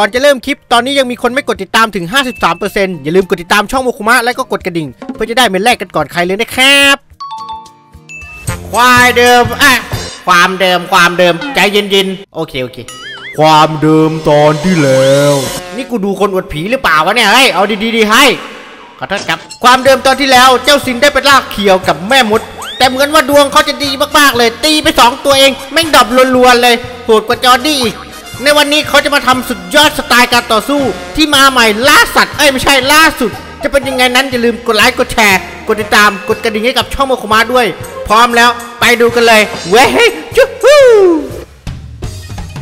ก่อนจะเริ่มคลิปตอนนี้ยังมีคนไม่กดติดตามถึง 53%อย่าลืมกดติดตามช่องโมคุมะและก็กดกระดิ่ง เพื่อจะได้เป็นแรกกันก่อนใครเลยนะครับ ควายเดิมอะความเดิมความเดิมใจเย็นๆโอเคโอเค ความเดิมตอนที่แล้ว นี่กูดูคนอวดผีหรือเปล่าวะเนี่ยเฮ้ยเอาดีๆดีให้ขอโทษครับ ความเดิมตอนที่แล้วเจ้าซินได้ไปลากเขียวกับแม่มด แต่เหมือนว่าดวงเขาจะดีมากๆเลย ตีไปสองตัวเองแม่งดรอปรัวๆเลยโหดกว่าจอร์ดี้อีก ในวันนี้เขาจะมาทำสุดยอดสไตล์การต่อสู้ที่มาใหม่ล่าสัตว์เอ้ยไม่ใช่ล่าสุด จะเป็นยังไงนั้นอย่าลืมกดไลค์กดแชร์กดติดตามกดกระดิ่งให้กับช่องโมโคมาด้วย พร้อมแล้วไปดูกันเลย เว้ยจุ๊ฮู้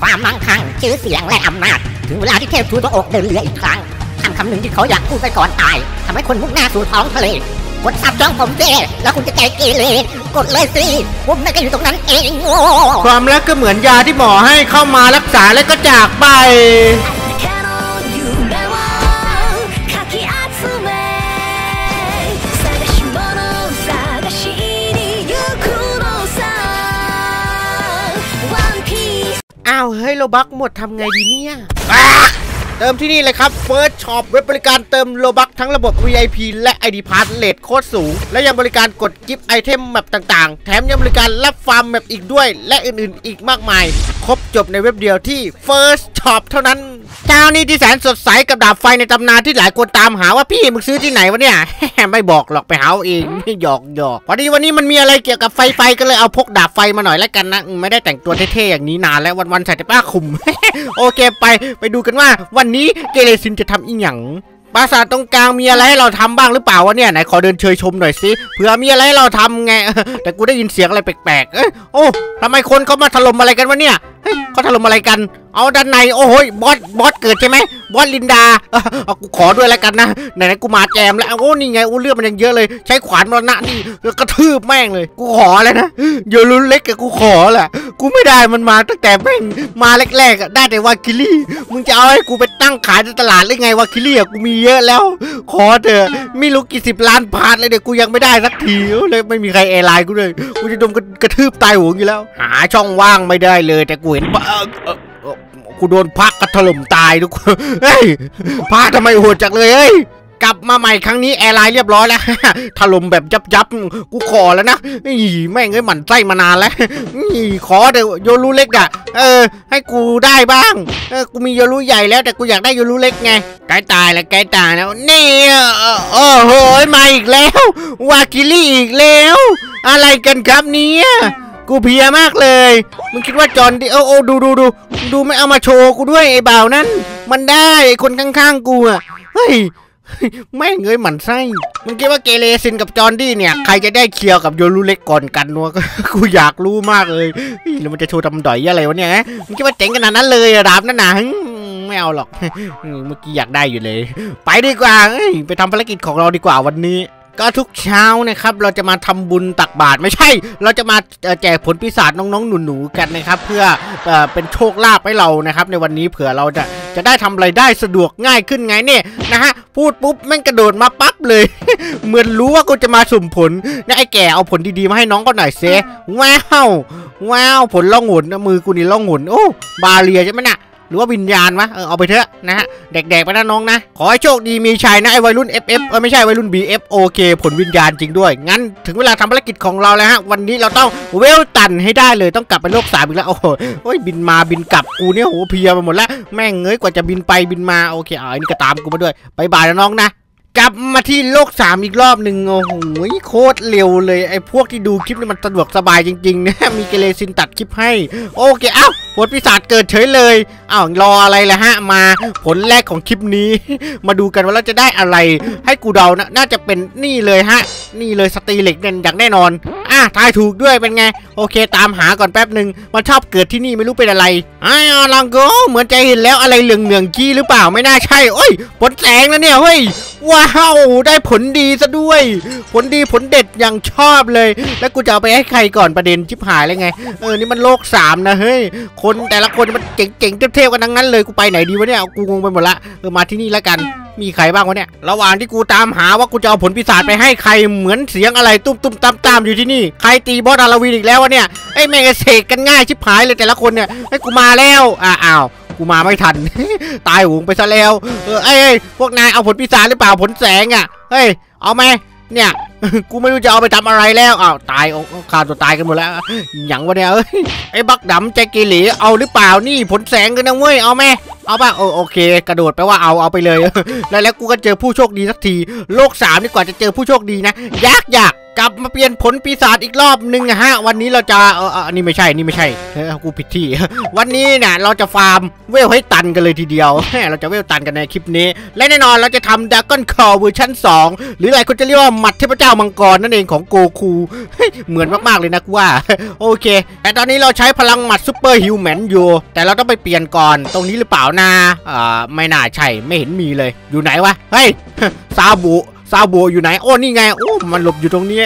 ความมั่งคั่งชื่อเสียงและอำนาจ ถึงเวลาที่เทพทูตพระอกเดินเรืออีกครั้งคำคำหนึ่งที่เขาอยากพูดไปก่อนตายทำให้คนมุ่งหน้าสู่ท้องทะเล กดซับช่องผมสิแล้วคุณจะใจเกเรกดเลยสิผมน่าจะอยู่ตรงนั้นเองโง่ความรักก็เหมือนยาที่หมอให้เข้ามารักษาแล้วก็จากไปอ้าวเฮ้ย Robux หมดทำไงดีเนี่ย เติมที่นี่เลยครับ First Shop เว็บบริการเติม Robux ทั้งระบบ VIP และ ID Pass rate โคตรสูง และยังบริการกด gift item map ต่างๆ แถมยังบริการรับฟาร์ม map อีกด้วย และอื่นๆ อีกมากมาย ครบจบในเว็บเดียวที่ First Shop เท่านั้น เจ้านี้ที่แสนสดใสกับดาบไฟในตำนานที่หลายคนตามหาว่าพี่มึงซื้อที่ไหนวะเนี่ย ไม่บอกหรอกไปหาเอาเองหยอกหยอกพอดีวันนี้มันมีอะไรเกี่ยวกับไฟไฟก็เลยเอาพกดาบไฟมาหน่อยแล้วกันนะไม่ได้แต่งตัวเท่ๆอย่างนี้นานแล้ววันๆใส่แต่ผ้าคลุม โอเคไปไปดูกันว่า วันนี้เกเรซินจะทำอีหยังปราสาทตรงกลางมีอะไรให้เราทำบ้างหรือเปล่าวะเนี่ยไหนขอเดินเชยชมหน่อยสิเผื่อมีอะไรให้เราทำไงแต่กูได้ยินเสียงอะไรแปลกๆเอ้ยโอ้ทำไมคนเขามาถล่มอะไรกันวะเนี่ย เฮ้ยเขาถล่มอะไรกัน เอาด้านในโอ้โหยบอสบอสเกิดใช่ไหมบอสลินดาเอากูขอด้วยแล้วกันนะไหนๆกูมาแจมแล้วโอ้นี่ไงโอ้เลือดมันยังเยอะเลย ใช้ขวานมรณะนี่กระทืบแม่งเลย กูขอเลยนะโยรุนเล็กกับกูขอแหละกูไม่ได้มันมาตั้งแต่แม่งมาแรกๆได้แต่วาคิลี่มึงจะเอาให้กูไปตั้งขายในตลาดหรือไงวาคิลี่อะกูมีเยอะแล้ว ขอเถอะไม่รู้กี่สิบล้านพาร์ทเลยเดี๋ยวกูยังไม่ได้สักทีเลยไม่มีใครแอร์ไลน์กูเลยกูจะโดนกระทืบตายหัวอยู่แล้ว หาช่องว่างไม่ได้เลยแต่กูเห็นกูโดนพักกระถล่มตายทุกคนเฮ้ยพาทำไมโหดจังเลยเฮ้ยกลับมาใหม่ครั้งนี้แอร์ไลน์เรียบร้อยแล้วถล่มแบบยับยับกูขอแล้วนะอีแม่งเอ้ยหมั่นไส้มานานแล้วอีขอเดี๋ยวโยรูเล็กอะเออ ให้กูได้บ้างเออกูมีโยรูใหญ่แล้วแต่กูอยากได้โยรูเล็กไงใกล้ตายแล้วใกล้ตายแล้วนี่เออโอ้โหมาอีกแล้ววากิลี่อีกแล้ว อะไรกันครับเนี่ย กูเพลียมากเลย มึงคิดว่าจอร์ดี้โอ้โอ้ดูดูดูดูไม่เอามาโชว์กูด้วยไอ้บ่าวนั่นมันได้ไอ้คนข้างๆกูอะเฮ้ยแม่เอ้ยหมันไส้มึงคิดว่าเกเรซินกับจอร์ดี้เนี่ย ใครจะได้เคียวกับโยรูเล็กก่อนกันวะกูอยากรู้มากเลยแล้วมันจะโชว์ทำดอยอะไรวะเนี่ยมึงคิดว่าเจ๋งขนาดนั้นเลยดาบนั่นนะไม่เอาหรอกเมื่อกี้อยากได้อยู่เลย ไปดีกว่าเอ้ยไปทำภารกิจของเราดีกว่าวันนี้ ก็ทุกเช้านะครับ เราจะมาทำบุญตักบาตรไม่ใช่ เราจะมาแจกผลปีศาจน้องๆ หนูๆกันนะครับ เพื่อเป็นโชคลาภให้เรานะครับ ในวันนี้เผื่อเราจะจะได้ทำอะไรได้สะดวกง่ายขึ้นไงเนี่ยนะฮะพูดปุ๊บแม่งกระโดดมาปั๊บเลย เหมือนรู้ว่ากูจะมาสุ่มผลนะไอ้แก่เอาผลดีๆมาให้น้องก็หน่อยเซว้าวว้าวผลล่องหนนะมือกูนี่ล่องหนโอ้บาเรียใช่ไหมน่ะ หรือว่าวิญญาณวะเออเอาไปเถอะนะฮะเด็กๆไปนะน้องนะ ขอให้โชคดีมีชัยนะไอ้วัยรุ่น FF เออไม่ใช่วัยรุ่น BF โอเคผลวิญญาณจริงด้วย งั้นถึงเวลาทำภารกิจของเราแล้วฮะ วันนี้เราต้องเวลตันให้ได้เลยต้องกลับไปโลกสามอีกแล้วโอ้โหโอ้ยบินมาบินกลับกูเนี่ยโหเพียไปหมดแล้วแม่งเงยกว่าจะบินไปบินมาโอเคอาอันนี้ก็ตามกูมาด้วยบายบายนะน้องนะกลับมาที่โลกสามอีกรอบหนึ่งโอ้โหโคตรเร็วเลย ไอ้พวกที่ดูคลิปนี่มันสะดวกสบายจริงๆนะมีเกเรซินตัดคลิปให้ โอเค เอ้า ผลปีศาจเกิดเฉยเลยอ้าวรออะไรล่ะฮะมาผลแรกของคลิปนี้ มาดูกันว่าเราจะได้อะไร ให้กูเดานะน่าจะเป็นนี่เลยฮะ นี่เลยสตรีเหล็กเนี่ยอย่างแน่นอนอะทายถูกด้วยเป็นไง โอเค ตามหาก่อนแป๊บหนึ่งมันชอบเกิดที่นี่ไม่รู้เป็นอะไรอ้าวลังโกเหมือนจะเห็นแล้วอะไรเหลืองเหลืองกี้หรือเปล่าไม่น่าใช่โอ้ยผลแสงนะเนี่ยเฮ้ยว้าวได้ผลดีซะด้วย ผลดีผลเด็ดอย่างชอบเลย แล้วกูจะเอาไปให้ใครก่อนประเด็นชิบหายเลยไง เออนี่มันโลกสามนะเฮ้ยคนแต่ละคนมันเจ๋งๆเทพๆกันทั้งนั้นเลยกูไปไหนดีวะเนี่ยกูงงไปหมดละเออมาที่นี่แล้วกันมีใครบ้างวะเนี่ยระหว่างที่กูตามหาว่ากูจะเอาผลปีศาจไปให้ใครเหมือนเสียงอะไรตุ้มตุ้มตามตามอยู่ที่นี่ใครตีบอสอาราวีอีกแล้ววะเนี่ยไอ้แม่งเสกกันง่ายชิบหายเลยแต่ละคนเนี่ยให้กูมาแล้วอ่าอ้าวกูมาไม่ทัน ตายหงไปซะแล้วเออเอ้ยพวกนายเอาผลปีศาจหรือเปล่าผลแสงอะเฮ้ยเอาไหมเนี่ย กูไม่รู้จะเอาไปทำอะไรแล้วอ้าวตายโอาเอาฆ่าตัวตายกันหมดแล้วหยังวะเนี่ยเอ้ยไอ้บักดำใจกีหลีเอาหรือเปล่านี่ผลแสงกันนะเว้ยเอาไหมเอาป่ะโอโอเค กระโดดไปว่าเอาเอาไปเลยแล้วแล้วกูก็เจอผู้โชคดีสักทีโลกสามนี่กว่าจะเจอผู้โชคดีนะยากยาก กลับมาเปลี่ยนผลปีศาจอีกรอบหนึ่งฮะ วันนี้เราจะเอออันนี้ไม่ใช่นี่ไม่ใช่กูผิดที่ วันนี้เนี่ยเราจะฟาร์มเวลให้ตันกันเลยทีเดียวเราจะเวลตันกันในคลิปนี้ และแน่นอนเราจะทำด a ก้อนคอเวอร์ชัน2 หรืออะไรคนจะเรียกว่าหมัดเทพเจ้ามังกรนั่นเองของโกคูเหมือนมากๆเลยนะกูว่า โอเค แต่ตอนนี้เราใช้พลังหมัด Superhuman อยู่แต่เราต้องไปเปลี่ยนก่อนตรงนี้หรือเปล่านะอ่าไม่น่าใช่ไม่เห็นมีเลยอยู่ไหนวะเฮ้ยซาบุ ซาบุอยู่ไหน โอ้นี่ไง โอ้มันหลบอยู่ตรงนี้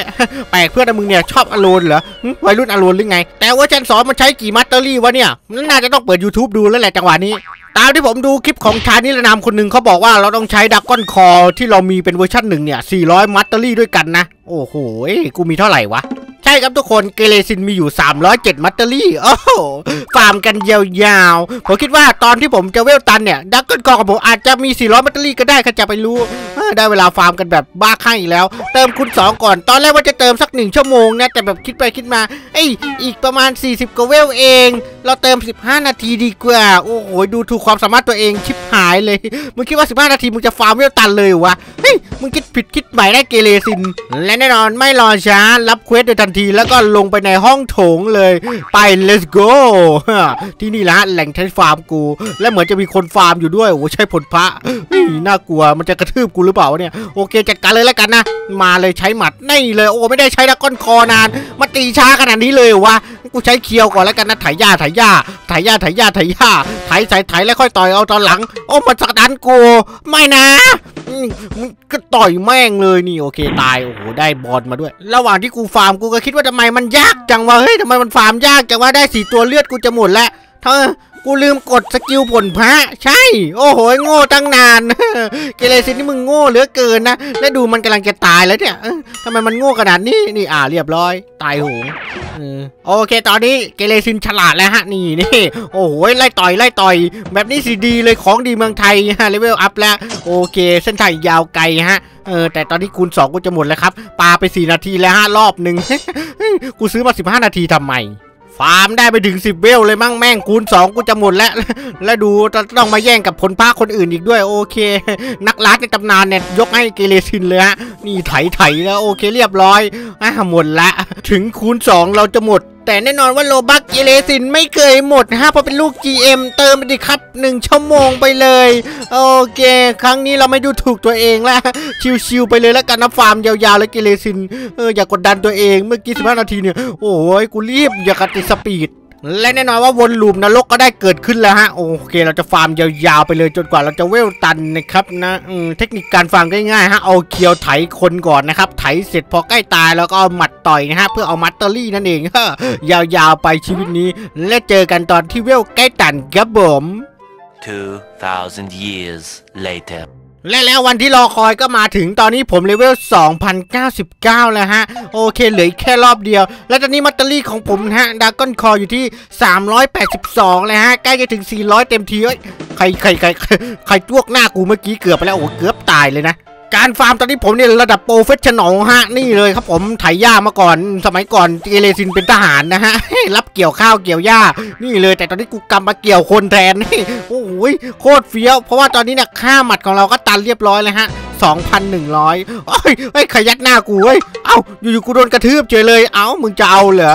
แปลกเพื่อนมึงเนี่ยชอบ alone เหรอวัยรุ่น alone หรือไง แต่เวอร์ชันสองมันใช้กี่ mastery วะเนี่ยน่าจะต้องเปิด YouTube ดูแล้วแหละจังหวะนี้ ตามที่ผมดูคลิปของชายนิรนามคนหนึ่งเขาบอกว่าเราต้องใช้ Dragon Claw ที่เรามีเป็นเวอร์ชันหนึ่งเนี่ย400 mastery ด้วยกันนะ โอ้โห กูมีเท่าไหร่วะ ใช่ครับทุกคนเกเรซินมีอยู่ 307 mastery โอ้โห ฟาร์มกันยาวๆ ผมคิดว่าตอนที่ผมจะเวลตันเนี่ย Dragon Claw ของผมอาจจะมี 400 mastery ก็ได้ใครจะไปรู้ ได้เวลาฟาร์มกันแบบบ้าคลั่งอีกแล้ว เติมคูณ 2 ก่อน ตอนแรกว่าจะเติมสัก 1 ชั่วโมงนะ แต่แบบคิดไปคิดมา เอ้ย อีกประมาณ 40กว่าเวลเอง เราเติม 15 นาทีดีกว่า โอ้โห ดูถูกความสามารถตัวเองชิบหายเลย มึงคิดว่า 15 นาทีมึงจะฟาร์มเวลตันเลยวะ เฮ้ย มึงคิดผิดคิดใหม่ได้เกเรซิน และแน่นอนไม่รอช้ารับ quest โดยทันทีแล้วก็ลงไปในห้องโถงเลยไป let's go ที่นี่ละแหล่งใช้ฟาร์มกู และเหมือนจะมีคนฟาร์มอยู่ด้วยโอ้ใช่ผลพระเฮ้ยน่ากลัวมันจะกระทืบกูหรือเปล่าเนี่ยโอเคจัดการเลยแล้วกันนะ มาเลยใช้หมัดนี่เลยโอ้ไม่ได้ใช้ดักก้อนคอนานมาตีช้าขนาดนี้เลยวะกูใช้เคียวก่อนแล้วกันนะไถย่าไถย่าไถย่าไถย่าไถย่าไถใส่ไถแล้วค่อยต่อยเอาตอนหลัง โอ้มันสักดันกูไม่นะ มึงก็ต่อยแม่งเลยนี่โอเคตายโอ้โหได้บอลมาด้วย ระหว่างที่กูฟาร์มกูก็คิดว่าทำไมมันยากจังวะเฮ้ยทำไมมันฟาร์มยากจังวะได้สี่ตัวเลือดกูจะหมดแล้วเธอ กูลืมกด skill ผลพระใช่ โอ้โหโง่ตั้งนานเกเรซินนี่มึงโง่เหลือเกินนะ แล้วดูมันกำลังจะตายแล้วเนี่ยทำไมมันโง่ขนาดนี้นี่อ่าเรียบร้อย ตายโหงโอเค ตอนนี้เกเรซินฉลาดแล้วฮะนี่นี่โอ้โหไล่ต่อยไล่ต่อย แบบนี้สิดีเลยของดีเมืองไทยฮะ level up แล้ว โอเค เส้นทางยาวไกลฮะเออแต่ตอนนี้คูณ2กูจะหมดแล้วครับปาไป 4 นาทีแล้วฮะรอบหนึ่งกูซื้อมา 15 นาทีทำไม ฟาร์มได้ไปถึงสิบเวลเลยมั่งแม่งคูณ2กูจะหมดแล้ว แล้วดูต้องมาแย่งกับผลพาคนอื่นอีกด้วย โอเค นักลัดในตำนานเนี่ยยกให้เกเรซินเลยฮะนี่ไถไถแล้วโอเคเรียบร้อยอะหมดละ ถึงคูณ2เราจะหมด แต่แน่นอนว่าโลบักเกเรซินไม่เคยหมดฮะเพราะเป็นลูก GM เติมไปดิครับ1ชั่วโมงไปเลย โอเค ครั้งนี้เราไม่ดูถูกตัวเองแล้วชิวๆไปเลยแล้วกันนะฟาร์มยาวๆเลยเกเรซินเอออย่ากดดันตัวเองเมื่อกี้15นาทีเนี่ย โอ้ยกูรีบอย่างกับติด speed และแน่นอนว่าวน loop นรกก็ได้เกิดขึ้นแล้วฮะโอเคเราจะฟาร์มยาวๆไปเลยจนกว่าเราจะเวลตันนะครับนะเทคนิคการฟาร์มง่ายๆฮะเอาเคียวไถคนก่อนนะครับไถเสร็จพอใกล้ตายแล้วก็เอาหมัดต่อยนะฮะเพื่อเอา mastery นั่นเองฮะยาวๆไปชีวิตนี้ และเจอกันตอนที่เวลใกล้ตันครับผม 2,000 years later. และแล้ววันที่รอคอยก็มาถึงตอนนี้ผมเลเวล 2099 แล้วฮะ โอเคเหลืออีกแค่รอบเดียว และตอนนี้ mastery ของผมฮะ Dragon Claw อยู่ที่ 382 เลยฮะ ใกล้จะถึง 400 เต็มทีเอ้ยใครใครใครใครจ้วกหน้ากูเมื่อกี้เกือบไปแล้ว โอ้เกือบตายเลยนะ การฟาร์มตอนนี้ผมเนี่ยระดับ professional ฮะนี่เลยครับผมไถหญ้ามาก่อน สมัยก่อนเกเรซินเป็นทหารนะฮะรับเกี่ยวข้าวเกี่ยวหญ้า นี่เลยแต่ตอนนี้กูกลับมาเกี่ยวคนแทนโอ้โหโคตรเฟี้ยวเพราะว่าตอนนี้เนี่ยค่าหมัดของเราก็ตันเรียบร้อยเลยฮะ 2,100เอ้ยเอ้ยขยัดหน้ากูเว้ย เอ้า อยู่ๆกูโดนกระทืบเฉยเลย เอ้า มึงจะเอาเหรอ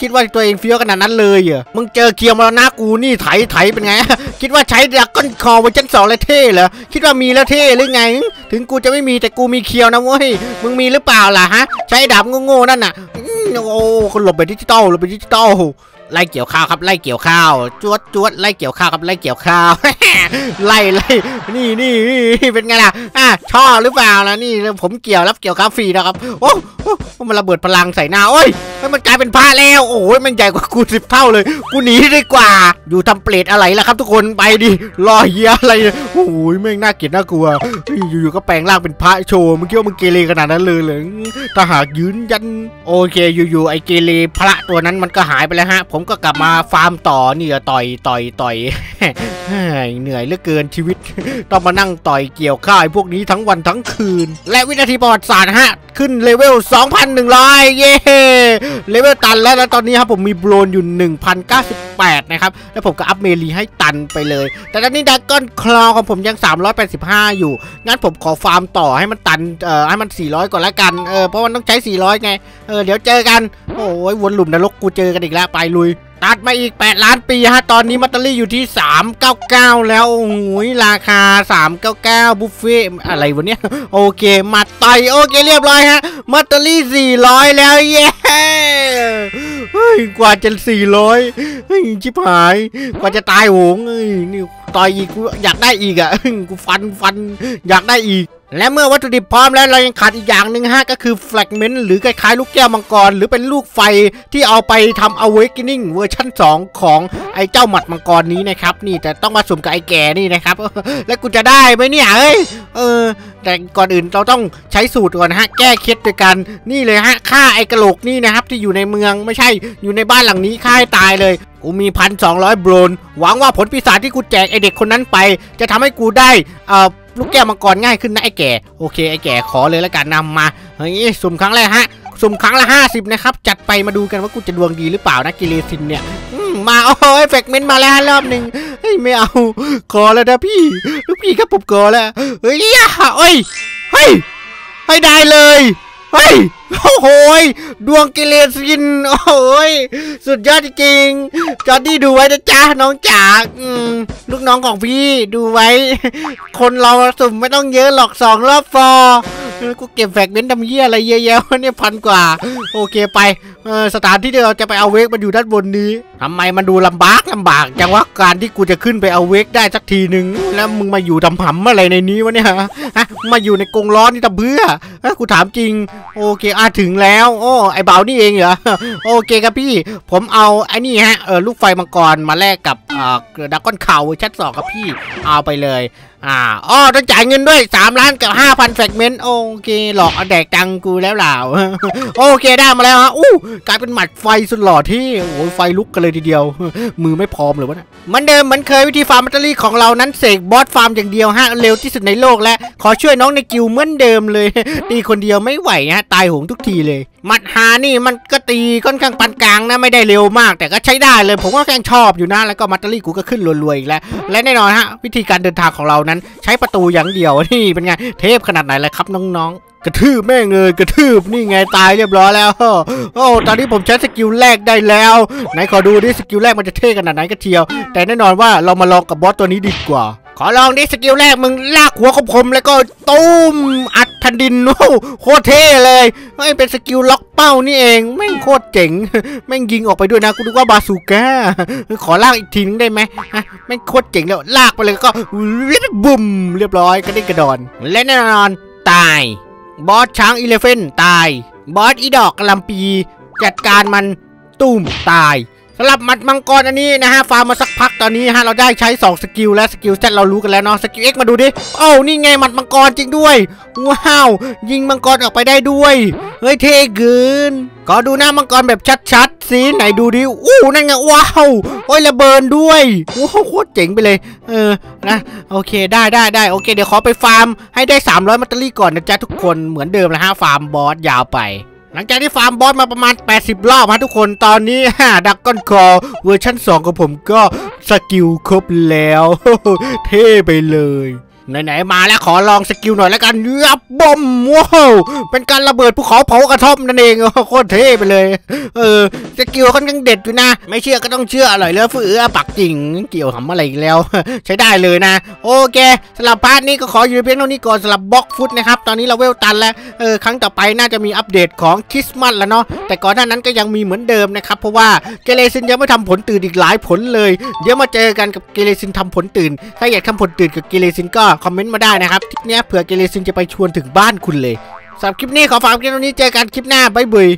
คิดว่าตัวเองเฟี้ยวขนาดนั้นเลยเหรอ มึงเจอเคียวมาแล้วหน้ากูนี่ไถไถเป็นไง คิดว่าใช้ Dragon Claw เวอร์ชันสองแล้วเท่เหรอ คิดว่ามีแล้วเท่หรือไง ถึงกูจะไม่มีแต่กูมีเคียวนะเว้ย มึงมีหรือเปล่าล่ะฮะ ใช้ดาบโง่ๆนั่นน่ะ โอ้คนหลบไปดิจิตอลหลบไปดิจิตอล ไล่เกี่ยวข้าวครับไล่เกี่ยวข้าวจวดจวดไล่เกี่ยวข้าวครับไล่เกี่ยวข้าวไล่ไล่นี่นี่นี่เป็นไงล่ะอะชอบหรือเปล่าล่ะนี่ผมเกี่ยวรับเกี่ยวข้าวฟรีนะครับโอ้โอ้มันระเบิดพลังใส่หน้าโอ้ยมันกลายเป็นผ้าแล้วโอ้ยมันใหญ่กว่ากูสิบเท่าเลย กูหนีดีกว่า อยู่ทำเปรตอะไรล่ะครับ ทุกคนไปดิรอเฮียอะไรโอ้ยแม่งน่าเกลียดน่ากลัวอยู่ๆก็แปลงร่างเป็นพระโชว์มึงคิดว่ามึงเกเรขนาดนั้นเลยเหรอถ้าหากยืนยัน โอเคอยู่ๆไอเกเรพระตัวนั้นมันก็หายไปแล้วฮะผมผมก็กลับมาฟาร์มต่อนี่อะต่อยต่อยต่อยเหนื่อยเหลือเกินชีวิต ต้องมานั่งต่อยเกี่ยวข้าวพวกนี้ทั้งวันทั้งคืน และวินาทีประวัติศาสตร์ฮะ ขึ้นเลเวล 2,100 เย้เลเวลตันแล้วแล้วตอนนี้ครับผมมี bone อยู่ 1,098 นะครับ แล้วผมก็ up melee ให้ตันไปเลย แต่ตอนนี้ Dragon Claw ของผมยัง 385 อยู่ งั้นผมขอฟาร์มต่อให้มันตันเอ่อให้มัน 400 ก่อนละกันเออเพราะมันต้องใช้ 400 ไงเออเดี๋ยวเจอกันโอ้ยวน loop นรกกูเจอกันอีกแล้วไปลุย ตัดมาอีก 8 ล้านปีฮะ ตอนนี้ mastery อยู่ที่ 399 แล้ว โอ้โหราคา 399 บุฟเฟ่อะไรวะเนี่ย โอเค มาต่อยโอเคเรียบร้อยฮะ mastery 400 แล้ว เย้เฮ้ยกว่าจะ 400เฮ้ยชิบหาย กว่าจะตายโหงเอ้ยนี่ต่อยอีก อยากได้อีกอะกูฟันฟัน อยากได้อีก และเมื่อวัตถุดิบพร้อมแล้วเรายังขาดอีกอย่างหนึ่งฮะก็คือแฟลกเมนต์หรือคล้ายๆลูกแก้วมังกร หรือเป็นลูกไฟที่เอาไปทำ Awakening เวอร์ชั่น 2 ของไอ้เจ้าหมัดมังกรนี้นะครับ นี่แต่ต้องมาสุ่มกับไอ้แก่นี่นะครับ แล้วกูจะได้ไหมเนี่ยเอ้ยเออ แต่ก่อนอื่นเราต้องใช้สูตรก่อนฮะ แก้เคล็ดด้วยกันนี่เลยฮะฆ่าไอ้กระโหลกนี่นะครับ ที่อยู่ในเมืองไม่ใช่อยู่ในบ้านหลังนี้ฆ่าให้ตายเลยกูมีพันสองร้อยโบรนหวังว่าผลปีศาจที่กูแจกไอเด็กคนนั้นไป จะทำให้กูได้เอ่อ ลูกแก้วมังกรง่ายขึ้นนะไอ้แก่โอเคไอ้แก่ขอเลยแล้วกันนำมาเฮ้ยสุ่มครั้งแรกฮะสุ่มครั้งละ 50 นะครับ จัดไปมาดูกันว่ากูจะดวงดีหรือเปล่านะกิเลสินเนี่ยมาโอ้ยเฟกเมนต์มาแล้วฮะรอบหนึ่งเฮ้ยไม่เอาขอแล้วนะพี่ลูกพี่ครับผมขอแล้วเฮ้ยเฮ้ยเฮ้ยให้ได้เลย เฮ้ย โอ้โหยดวงเกเรซิน โอ้โหยสุดยอดจริงจอร์ดี้ดูไว้นะจ๊ะน้องจ๋าลูกน้องของพี่ดูไว้ คนเราสุ่มไม่ต้องเยอะหรอกสองรอบพอกูเก็บ fragment ทำเหี้ยอะไรเยอะแยะวะเนี่ยพันกว่า โอเคไป ออสถานที่ที่เราจะไป awake มันอยู่ด้านบนนี้ทำไมมันดูลำบากลำบากจังว่าการที่กูจะขึ้นไป awake ได้สักทีหนึ่งแล้วมึงมาอยู่ทำหำอะไรในนี้วะเนี่ยฮะมาอยู่ในกรงร้อนนี่ตะเบื่อฮะกูถามจริง โอเคอะถึงแล้ว โอ้ไอเบานี่เองเหรอโอเคครับพี่ ผมเอาไอ้นี่ฮะเออลูกไฟมังกรมาแลกกับเอ่อดักก้อนเข่าชันสองครับพี่เอาไปเลยอ่าอ๋อต้องจ่ายเงินด้วย 3 ล้านกับ 5,000แฟกเมนต์โอเค หลอกเอาแดกตังกูแล้วเหล่าโอเคได้มาแล้วฮะอู้กลายเป็นหมัดไฟสุดหล่อที่โอ้ไฟลุกกันเลยทีเดียว มือไม่พร้อมเลยวะเนะมันเดิมเหมันเคยวิธีฟาร์มแบตเตอรี่ของเรานั้นเสกบอสฟาร์มอย่างเดียวฮะเร็วที่สุดในโลกและ ขอช่วยน้องในกิวเหมือนเดิมเลย ตีคนเดียวไม่ไหวฮะตายหงทุกทีเลย หมัดหานี่มันก็ตีค่อนข้างปานกลางนะไม่ได้เร็วมาก แต่ก็ใช้ได้เลย ผมก็แค่ชอบอยู่นะแล้วก็แบตเตอรี่กูก็ขึ้นรวยๆอีกแล้วและแน่นอนฮะวิธีการเดินทางของเรานั้น ใช้ประตูอย่างเดียวนี่เป็นไงเทพขนาดไหนเลยครับน้องๆ กระทืบแม่งเลยกระทืบนี่ไงตายเรียบร้อยแล้วโอ้ตอนนี้ผมใช้สกิลแรกได้แล้วไหนขอดูดิสกิลแรกมันจะเท่ขนาดไหนกันเทียว แต่แน่นอนว่าเรามาลองกับบอสตัวนี้ดีกว่า ขอลองดิสกิลแรกมึงลากหัวของผมแล้วก็ตุ้มอัดทันดินโอ้โคตรเท่เลยเฮ้ยเป็นสกิลล็อกเป้านี่เองแม่งโคตรเจ๋งแม่งยิงออกไปด้วยนะกูนึกว่าบาซูก้าขอลากอีกทีนึงได้ไหมฮะแม่งโคตรเจ๋งแล้วลากไปเลยก็บุ้มเรียบร้อยกระด้กระดอนและแน่นอนตาย บอสช้าง elephant ตาย บอสอีดอกกะลำปี จัดการมันตุ้มตาย สำหรับหมัดมังกรอันนี้นะฮะฟาร์มมาสักพักตอนนี้ฮะเราได้ใช้ 2 สกิลและสกิล Z เรารู้กันแล้วเนาะสกิล X มาดูดิโอ้านี่ไงหมัดมังกรจริงด้วย ว้าว ยิงมังกรออกไปได้ด้วย เฮ้ยเท่เกินขอดูหน้ามังกรแบบชัดๆสิไหนดูดิอู้นั่นไงว้าวโอ้ยระเบิดด้วยว้าวโคตรเจ๋งไปเลย เออนะโอเคได้ได้ได้โอเคเดี๋ยวขอไปฟาร์มให้ได้ 300 mastery ก่อนนะจ๊ะทุกคนเหมือนเดิมนะฮะฟาร์มบอสยาวไป หลังจากที่ฟาร์มบอสมาประมาณ 80 รอบฮะทุกคนตอนนี้ Dragon Claw เวอร์ชั่น 2 ของผมก็สกิลครบแล้ว เท่ไปเลย ไหนๆมาแล้วขอลองสกิลหน่อยแล้วกันยับบอมว้าวเป็นการระเบิดภูเขาเผากระท่อมนั่นเองโคตรเท่ไปเลย เออสกิลค่อนข้างเด็ดอยู่นะ ไม่เชื่อก็ต้องเชื่ออร่อยเลือฝือปักจริงเกี่ยวทำอะไรอีกแล้ว ใช้ได้เลยนะ โอเคสำหรับ part นี้ก็ขออยู่เพียงเท่านี้ก่อนสำหรับ Blox Fruits นะครับตอนนี้เราเวลตันแล้วเออครั้งต่อไปน่าจะมีอัปเดตของคริสต์มาสแล้วเนาะแต่ก่อนหน้านั้นก็ยังมีเหมือนเดิมนะครับเพราะว่าเกเรซินยังไม่ทำผลตื่นอีกหลายผลเลย เดี๋ยวมาเจอกันกับเกเรซินทำผลตื่น ถ้าอยากทำผลตื่นกับเกเรซินก็คอมเมนต์มาได้นะครับคลิปนี้เผื่อเกเรซินจะไปชวนถึงบ้านคุณเลยสำหรับคลิปนี้ขอฝากไว้ตรงนี้เจอกันคลิปหน้าบ๊ายบาย